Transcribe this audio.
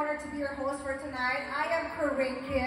honored to be your host for tonight. I am Corinne K.